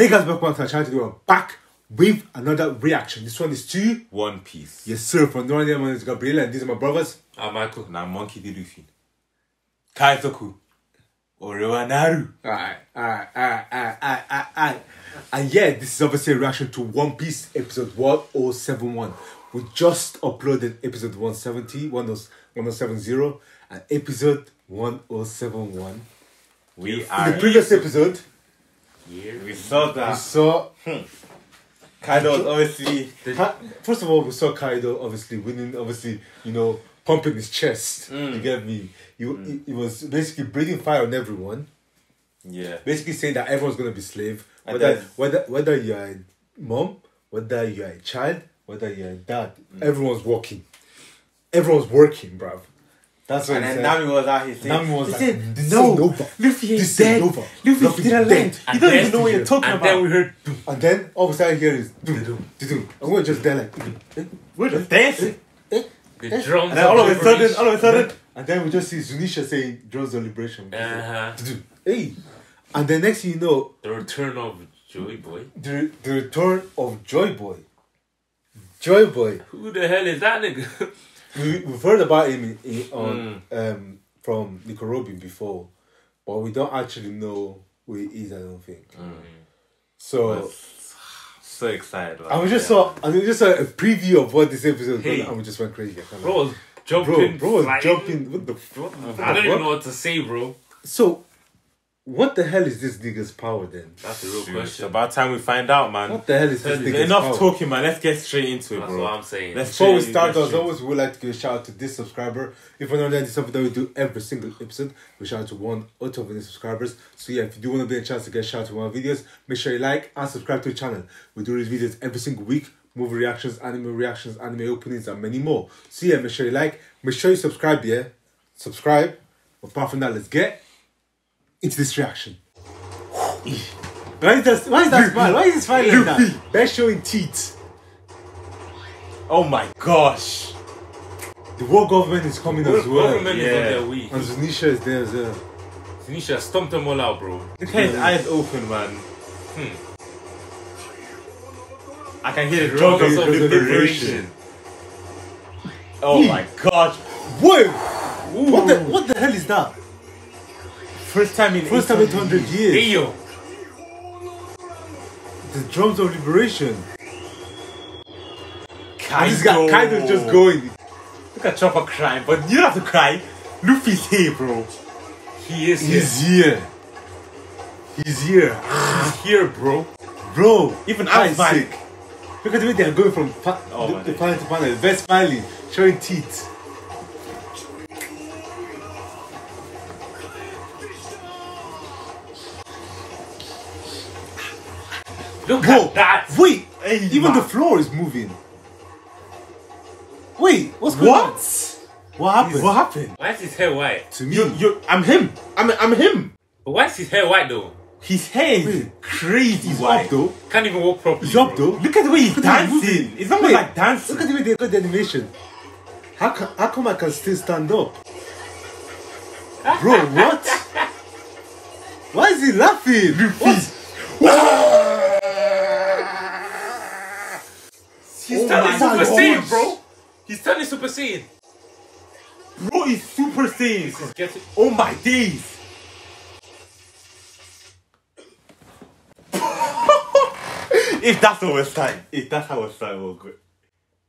Hey guys, welcome back to our channel. Today we're back with another reaction. This one is to One Piece. yes sir from the Northern my name is Gabriele and these are my brothers. Ah, Michael. Now Monkey D. Luffy. Kaizoku. Orewa Naru. Alright, alright, alright, alright, alright, alright. And yeah, this is obviously a reaction to One Piece episode 1071. We just uploaded episode 170, 1070, and episode 1071. We In are. the previous episode, we saw that. we saw Kaido was obviously. First of all, we saw Kaido obviously winning, obviously, you know, pumping his chest. You get me? He, he, he was basically breathing fire on everyone, Yeah. basically saying that everyone's gonna be slave. Whether whether whether you're a mom, whether you're a child, whether you're a dad, everyone's working. Everyone's working, bruv. That's what And he then said. Nami was out here saying. Nami was he like, said, "This no, is over. Luffy is This is dead. over. Luffy's Luffy's still alive. dead." You And don't then- even know what you're talking and about. then we heard. and then all of a sudden here is dum, dum, dum, and we're just there like eh, We're just dancing. eh, The drums. And then all of a sudden, all of a sudden. And then we just see Zunisha saying Drums of Liberation. Uh-huh. Hey. And then next thing you know, The return of Joy Boy. the, the return of Joy Boy. Joy Boy. Who the hell is that nigga? We, we've heard about him in, in, on Mm. um, from Nickelodeon before, but we don't actually know who he is, I don't think. Mm. So, So excited. I we just saw we just saw a preview of what this episode was Hey. and we just went crazy. I Bro was jumping. bro, bro was jumping. What the, f- what the I don't even know what to say, bro. So, what the hell is this nigga's power then? That's the real It's question. about time we find out, man. What the hell is this Tell me, nigga's Enough power? talking, man. Let's get straight into it, That's bro. what I'm saying. Let's Before we start, as always, we would like to give a shout out to this subscriber. If you're not there, this something that we do every single episode. We shout out to one or two of the subscribers. So yeah, if you do want to be a chance to get shout out to one of our videos, make sure you like and subscribe to the channel. We do these videos every single week. Movie reactions, anime reactions, anime openings, and many more. So yeah, make sure you like, make sure you subscribe, yeah? Subscribe. Apart from that, let's get into this reaction. Why is that, why is that smile? Why is he smiling like that? They're showing teeth. Oh my gosh. The world government is coming as well. Government is yeah. on their way. And Zunisha is there as well. Zunisha stumped them all out, bro. Look at his eyes open, man. Hmm. I can hear the Drums drums of of liberation. liberation. Oh my god. Whoa! What the what the hell is that? First time in First time in 200 years. The drums of liberation. Kaido. This guy Kaido's just going. Look at Chopper crying, but you don't have to cry. Luffy's here, bro. He is He's here. here. He's here. He's here, bro. Bro, Even I'm sick. Look at the way they're going from Oh, the, the panel to panel. They're smiling, showing teeth. Look Whoa! at that. Wait! Hey, even man. the floor is moving. Wait, what's going on? What? What happened? What happened? Why is his hair white? To me, You, you, I'm him. I'm, I'm him. But why is his hair white though? His hair is Wait. crazy he's white. up though. Can't even walk properly. He's up though. Look at the way he's Look at the way he's dancing. It's Wait, like dancing. Look at the way they got the animation. How, ca- how come I can still stand up? Bro, what? Why is he laughing? What? Ah! He's Oh turning Super gosh. Saiyan, bro. He's turning Super Saiyan. Bro is Super Saiyan. He's getting. Oh my days. if that's how it's time, if that's how it's time, we'll go.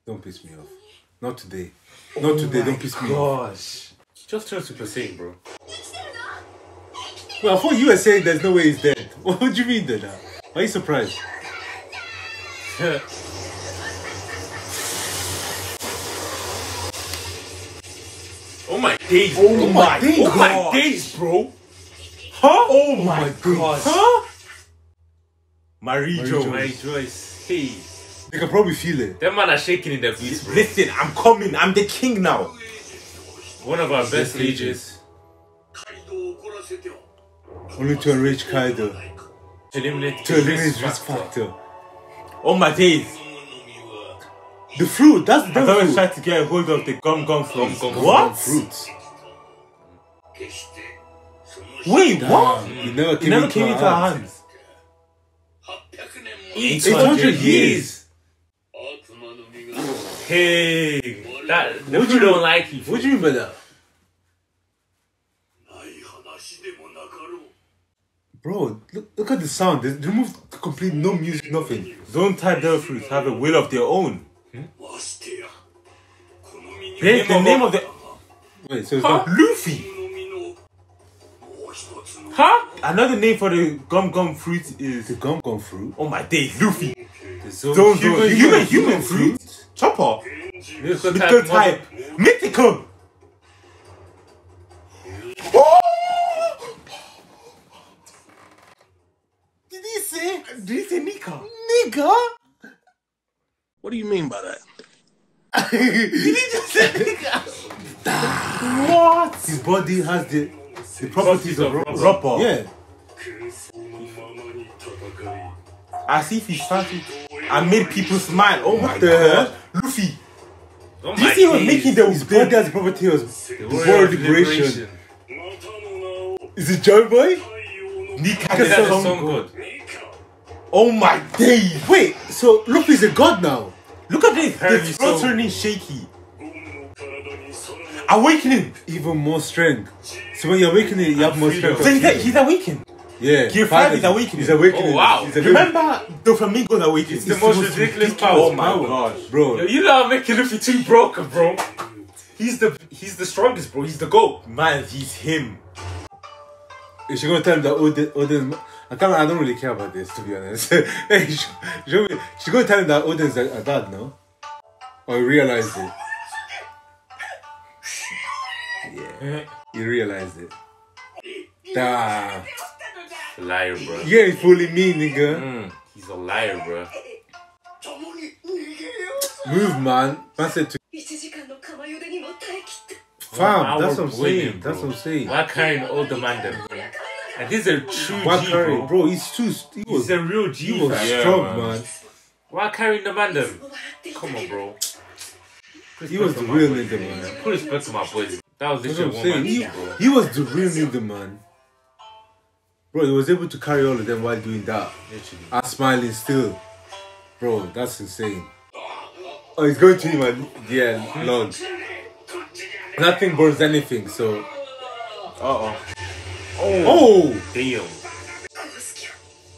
Don't piss me off. Not today. Not oh today, don't piss me off. Gosh. Just turned Super Saiyan, bro. Well, I thought you were saying there's no way he's dead. What do you mean then? Why are you surprised? my days. Oh, bro. my days. Oh my oh days, bro. Huh? Oh, oh my, my gosh. Huh? Marie Marie Jo. Jo. Joyce. Hey. You can probably feel it. Them man are shaking in their boots, bro. Listen, I'm coming. I'm the king now. One of our best ages. Only to enrich Kaido. To eliminate To eliminate risk factor. Oh my days. The fruit, that's the I always fruit. tried to get a hold of the gum gum fruit. Gum Gum What? Fruits. Wait, what? It never It came, never into, came our into our hands. hands. 800 years. Hey, that the What you- don't like it. What do you mean by that? Bro, look, look at the sound. They removed complete no music, nothing. Don't type devil fruits have a will of their own. Hmm? The, the name of the Wait, so it's Huh? not Luffy. Huh? Another name for the gum gum fruit is the gum gum fruit. oh my days, Luffy. Zoan, Zoan, Zoan, human, human fruit. Chopper. Mythical Mythical type. type. Mythical. Did he say? Did he say Nika? Nigga! What do you mean by that? Did he just say Nika? What? His body has the, the properties of rubber. Rubber. Yeah. As if he started and made people smile. Oh my the god. Luffy. Oh Do you my see he was making the His body has the properties of the world of liberation. Is it Joy Boy? Nika is a song song. good. Oh my days. Wait, so Luffy's a god now? Look at this. The Apparently throat so. turning shaky. Awakening. Even more strength. So when you're awakening, you have more strength. So he's, he's awakened. yeah. Gear five finally. is awakening. He's awakening. Oh, wow. He's awakening. Remember the flamingo's awakening? It's the most ridiculous power. Oh my gosh. Bro, Yo, you lot are making Luffy too broken, bro. He's the he's the strongest, bro. He's the goat. Man, he's him. is she gonna tell him that Oden, Oden I can't, I don't really care about this to be honest. hey, she, gonna tell the audience that uh, dad, no, or realize it. Yeah, you realized it. Da, Liar, bro. Yeah, ain't fooling me, nigga. Mm, he's a liar, bro. Move, man. That's it. To Fam, that's what I'm saying. That's what I'm saying. What kind of old man then? This is a true G, bro. bro. He's too. He was, he's a real G. He was strong, man. man. Why carrying the man? Come on, bro. He was the real nigga, man. Put respect to my boys. That was the one man. He, bro. he was the real nigga, man. Bro, he was able to carry all of them while doing that. Literally. And smiling still. Bro, that's insane. Oh, he's going to him and yeah, Lord. Nothing burns anything, so. Uh oh. Oh, oh damn.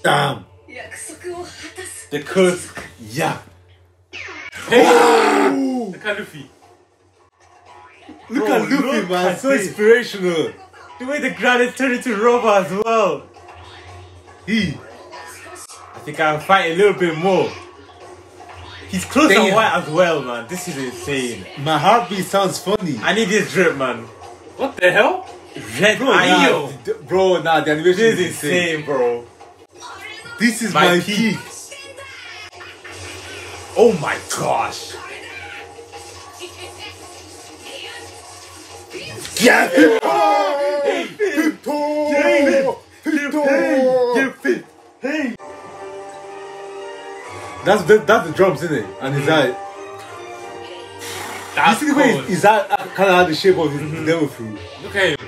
Damn. The curse. Yeah. Oh. Look at Luffy. Look at Luffy, look man. At so inspirational. The way the granite turned into rubber as well. He. I think I'll fight a little bit more. He's close and white as well, man. This is insane. My heartbeat sounds funny. I need this drip, man. What the hell? Red Bro, eye. nah, bro, nah, the animation This is is insane. insane, bro. This is My my, peak. peak. Oh my gosh. Yeah! Hey, hey, hey. Hey! That's the that's the drums, isn't it? And his eye. Mm. You That's see the way his, his eye kind of had the shape of his mm-hmm. devil fruit. Look at him.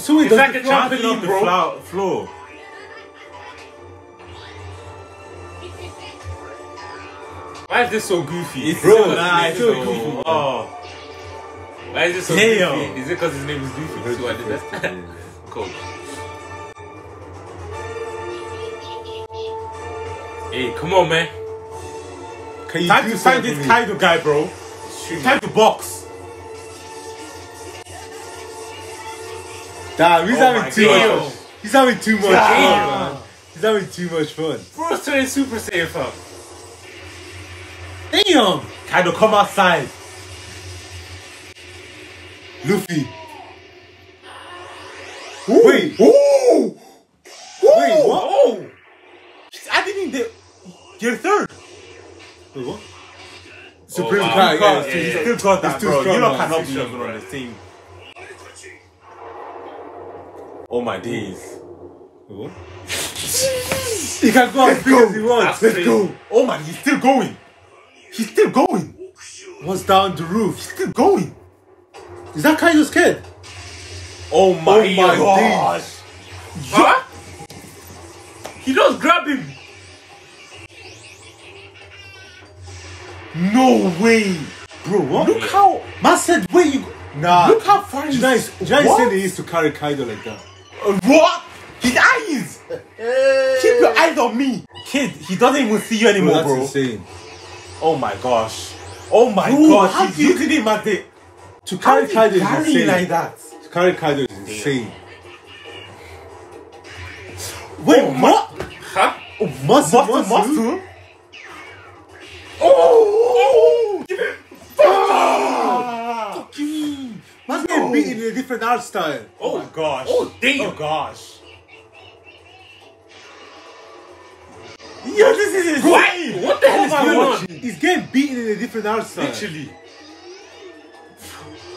So he It's like the a flop. Jumping off trampoline, the bro. floor. floor. Why is this so goofy? It's Bro, so nice. it's so though. goofy. Oh. Why is this so Damn. goofy? Is it because his name is Goofy? So I did that. cool. Hey, come on, man. Can you Time do to find this for me? Kaido guy, bro. Time to box. Damn, he's Oh having too God. much. He's having too much Damn. fun, man. He's having too much fun. Bro's turning Super Saiyan, fam. Damn! Kaido, come outside. Luffy. Wait. Ooh. Wait, what? Oh. He's adding in the. You're third. Wait, what? Supreme oh, wow. Kai, God, yeah, he's still got that, He's too bro. strong, you lot man. cannot He's be too even strong, on the team. Oh my days. What? He can go as big as he wants. Let's go. Oh man, he's still going. He's still going. What's down the roof? He's still going. Is that Kaido's kid? Oh my, Oh my gosh. Huh? He just grabbed him. No way. Bro, what? Look how. Man said, where you? Nah. Look how far he's. you know, do you know he What? said he used to carry Kaido like that? Uh, What? His eyes. Keep your eyes on me, kid. He doesn't even see you Bro, anymore, that's bro. insane. Oh my gosh. Oh my Bro, gosh. how He's do you- using him as the. To carry is he Kaido is carrying insane. like that? To carry Kaido is insane. Wait, what? Huh? Oh, muscle, Muscle, muscle. Oh! Ah! Man's getting beaten in a different art style. Oh, oh my gosh. Oh, damn. Oh gosh. Yo, this is insane. What? What the hell Oh is going on? He's getting beaten in a different art style. Literally.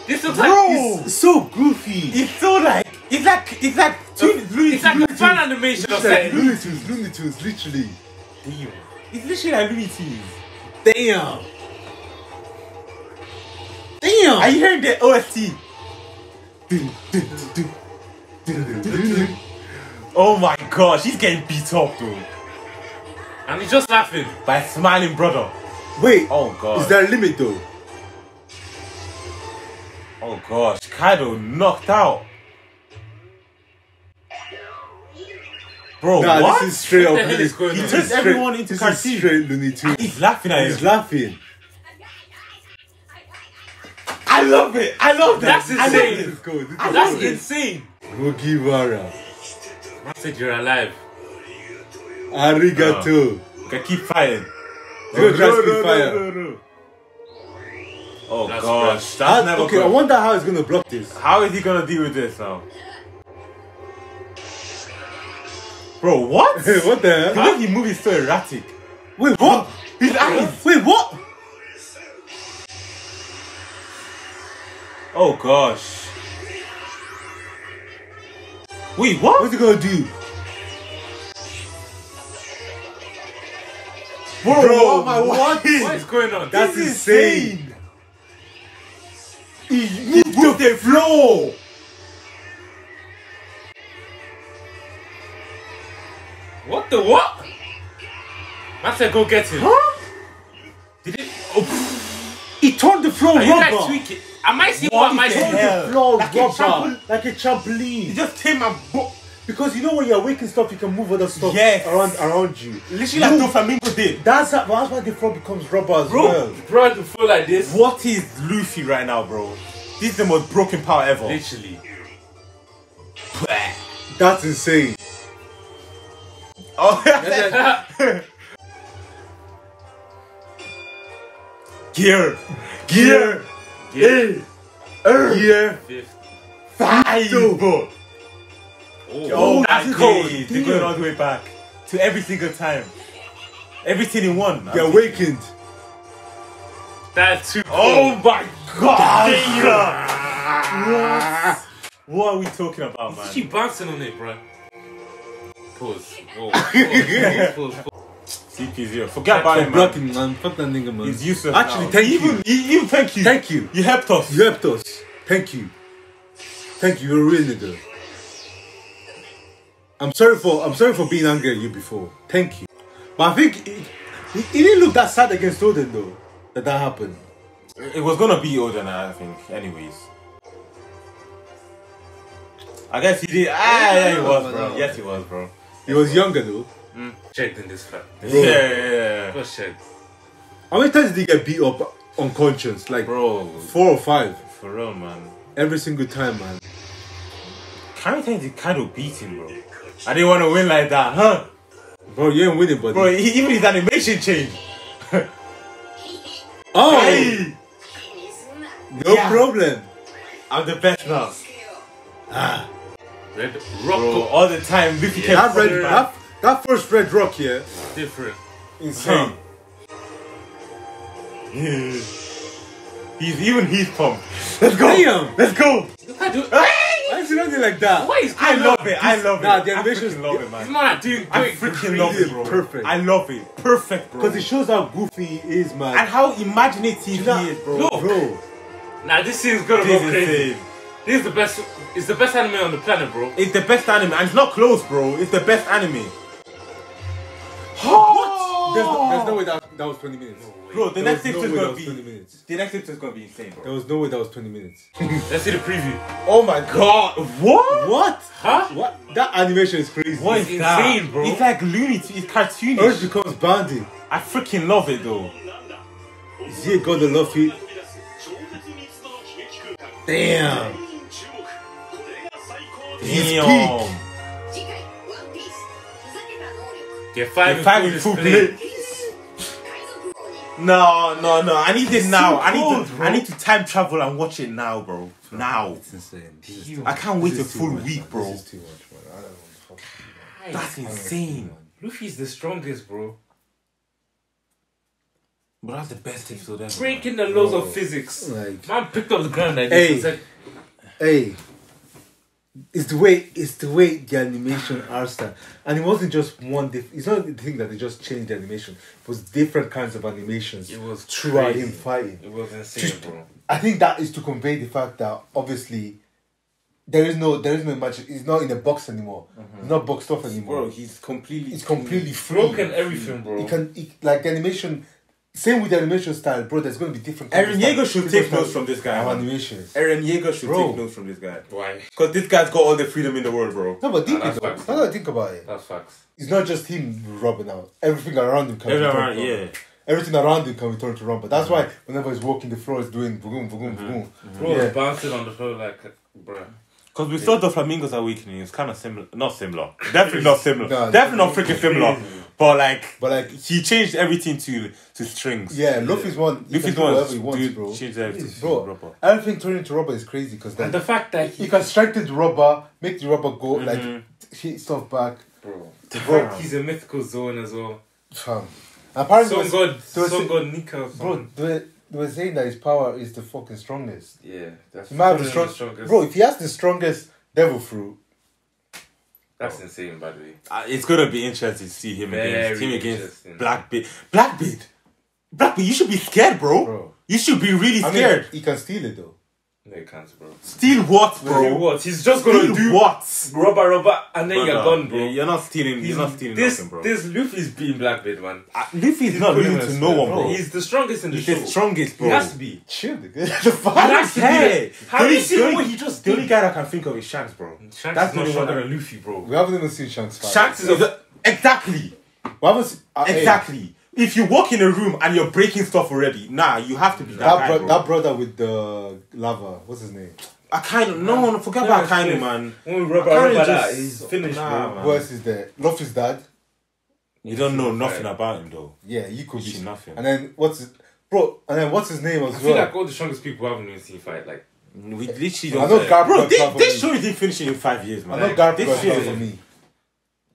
This looks Bro. like It's so goofy. It's so like it's like it's like two Looney it's like a fan animation or It's like. Looney Tunes, Looney Tunes, literally. Damn. It's literally like Looney Tunes. Damn. Damn. Are you hearing the OST? Oh my god, he's getting beat up though And he's just laughing. by a smiling brother. Wait. Oh god. Is there a limit though? Oh gosh, Kaido knocked out. Bro, Nah, what? this is straight What up. the hell Looney- is going this on? is He turns everyone into this cartoon. is straight Looney Tunes. He's laughing at him. He's laughing. I love it. I love that. That's I love insane. it. Let's go. This is That's That's good. insane. Mugiwara. I said you're alive. Arigato. Oh. Okay, keep fighting. Go try spit fire. Oh That's gosh, that's never okay, I wonder how he's gonna block this. How is he gonna deal with this now? Bro, what? what the hell? The way he moves is so erratic. Wait, what? His eyes. Wait, what? Oh gosh. Wait, what? What's he gonna do? Bro, Bro, what what? What is going on? That's This is insane. He moved the floor. What the what? Said go get him. Huh? Did it? Oh, He turned the floor are you guys rubber. tweaking? Am I seeing What what am I the seeing? hell? The floor Like a rubber. Like a He trampoline. just came my bo- Because you know when you're waking stuff, you can move other stuff Yes. around around you. literally like Doflamingo did. That's, how, that's why the floor becomes rubber as Bro, well. bro, to feel like this. What is Luffy right now, bro? This is the most broken power ever. Literally. That's insane. Oh, gear, gear, Yeah. Er, oh, yeah. Fifth. five. Oh, Oh, my that's God, cold. They're going all the way back to every single time. Everything in one. You're awakened. that's too Oh my god! What? What are we talking about, man? Keep bouncing on it, bro. Pause. Whoa. Pause. Pause. Pause. CP0. Forget about I'm him, man. blocking, man. Fuck that nigga, man. He's useless. Actually, now. thank you. even, you. Even thank you. Thank you. You helped us. You helped us. Thank you. Thank you. You're a real nigga. I'm sorry for I'm sorry for being angry at you before. Thank you. But I think he didn't look that sad against Oden though. That that happened. It was gonna be Oden, I think. Anyways. I guess he did. Ah, yeah, he was, bro. Yes, he was, bro. He was younger though. Checked in this fact. Yeah, yeah, yeah. Just checked. How many times did he get beat up on conscience? Like Bro, four or five. for real, man. Every single time, man. How many times did Kaido beat him, bro? I didn't want to win like that, huh? Bro, you ain't winning, buddy. Bro, he, even his animation changed. oh, Hey, no Yeah. problem. I'm the best now. Ah. Red rock Bro, all the time, Luffy kept That red, that, that first red rock here, different. insane. Yeah. He's even he's pumped. Let's go. Damn. Let's go. Look at you. Why is he running like that? What is I love on? it. I love it. Nah, it. the I animations- love it, It's man. more like doing I freaking love it, bro. Perfect. I love it. Perfect, bro. Because it shows how goofy he is, man. and how imaginative know- he is, bro. Look. Bro, Nah, this scene's gonna This go is crazy. insane. This is the best. It's the best anime on the planet, bro. It's the best anime, and it's not close, bro. It's the best anime. There's no, there's no oh. way that that was 20 minutes. Bro, the There next was no episode is gonna was 20 be. minutes. The next episode is gonna be insane, There was no way that was 20 minutes. Let's see the preview. oh my god! What? What? Huh? What? That animation is crazy. What It's is that? insane, bro. It's like Looney Tunes. It's Earth cartoonish. becomes Bandy. I freaking love it though. Is he gonna love you? Damn. He's Damn. Get five, Get five in food play. no, no, no. I need this now. I need cold, to. I need to time travel and watch it now, bro. bro now. It's insane. I can't wait a full much, week, man. bro. This is too much, man. I don't want to That's insane. Luffy's the strongest, bro. But that's the best episode ever. Breaking the laws bro. of physics. Like, man picked up the ground like this. Hey. Like, hey it's the way it's the way the animation art style, and it wasn't just one. Diff- it's not the thing that they just changed the animation. It was different kinds of animations. It was throughout crazy. him fighting. It was insane, bro. I think that is to convey the fact that obviously there is no there is no magic. It's not in a box anymore. Mm-hmm. It's not boxed off anymore. Bro, he's completely. it's completely free. Broken everything, bro. It can it, like the animation. Same with the animation style, bro. There's going to be different. Eren Yeager should take notes from this guy, of animations. Eren Yeager should Bro. take notes from this guy. Why? Because this guy's got all the freedom in the world, bro. No, but think Nah, it that's though. facts. Now that I think about it, That's facts. it's not just him rubbing out. Everything around him can be turned around, to yeah. rubber. Everything around him can be turned to rubber. That's mm-hmm. why whenever he's walking the floor, it's doing boom, boom, boom. Bro, Yeah. bouncing on the floor like, bro. Because we saw the Flamingos Awakening, it's kind of similar. Not similar. Definitely not similar. Nah, Definitely not freaking similar. But like, But like, he changed everything to to strings. yeah, Luffy's one. He Luffy's can do one whatever he wants, dude, bro. changed everything to Bro, rubber. everything turning into rubber is crazy because then And the fact that he, he can strengthen the rubber, make the rubber go Mhm. like hit stuff back. bro, Bro, he's a mythical Zoan as well. fam. Apparently, Sun was- God, there was Sun a- God Nika. bro, something. they were, they were saying that his power is the fucking strongest. Yeah, that's He might have the, one of strong- strongest. Bro, if he has the strongest devil fruit, That's insane, by the way. Uh, it's gonna be interesting to see him Very against him against interesting. Blackbeard. Blackbeard, Blackbeard, you should be scared, bro. bro. You should be really I mean, scared. he can steal it though. No, you can't, bro. Steal what, Bro, bro? what? He's just gonna Steal do what? rubber, rubber, and then you're Brother, gone, bro. yeah, You're not stealing. You're not stealing this, nothing, bro. This Luffy's beating Blackbeard, man. Uh, Luffy's not Put losing to no one, bro. He's the strongest in the He's show. the strongest, bro. He has to be. Chill, nigga. the fuck? He has to be. Hey, the- Have you seen what he just The only guy I can think of is Shanks, bro. Shanks That's is not stronger than Luffy, bro. We haven't even seen Shanks fight. Shanks is a, exactly, We haven't seen, uh, hey, exactly. If you walk in a room and you're breaking stuff already, nah, you have to be that, that, guy, bro- bro. that brother with the lava, what's his name? I kind of no, no, forget Yeah, about kind of man. When we rubber, I can't just- that, he's finished, Nah, bro. man. Who else is there? Luffy's dad. You don't know nothing about him though. Yeah, you could Literally be. nothing. And then what's his, bro? And then what's his name as I feel like all the strongest people haven't even seen fight. Like, We literally don't. I know Garp bro, got this, this show isn't finishing in five years, man. I know like, Garp this got is- for me.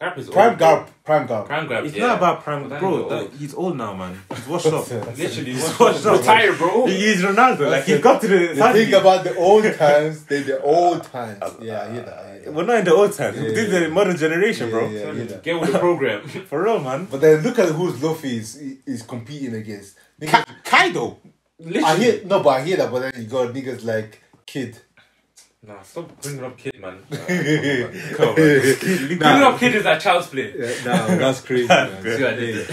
Garp is Prime old, bro. Prime Garp. Prime Garp. It's yeah. not about prime, But bro. then he's that- old. he's old now, man. He's washed up. Literally, He's what's washed up. retired, bro. He is Ronaldo. Like That's he's it. got to the. The sadly, thing about the old times, they the old times. Uh, yeah, I hear that. I hear that. We're not in the old times. Yeah, this is yeah. the modern generation, Yeah, bro. yeah, I hear that. Get with the program. For real, man. But then look at who's Luffy is, is competing against. Niggas, Ka- Kaido. I hear no, but I hear that. But then you got niggas like Kid. Nah, stop bringing up kid, man. Nah, Come on. Bringing up kid is like child's play. no, that's crazy. man. See what I did?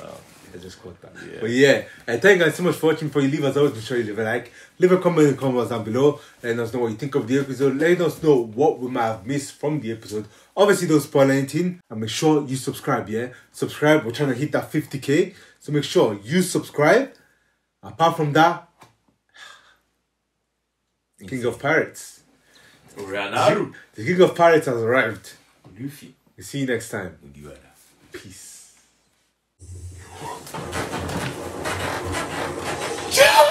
I just caught that. But yeah, uh, thank you guys so much for watching. For you leave us always, make sure you leave a like, leave a comment in the comments down below, letting us know what you think of the episode. Let us know what we might have missed from the episode. Obviously, don't spoil anything, and make sure you subscribe. Yeah, subscribe. We're trying to hit that 50k, so make sure you subscribe. Apart from that, King of Pirates, Rihanna. the King of Pirates has arrived. Luffy. We'll see you next time. Peace. Chill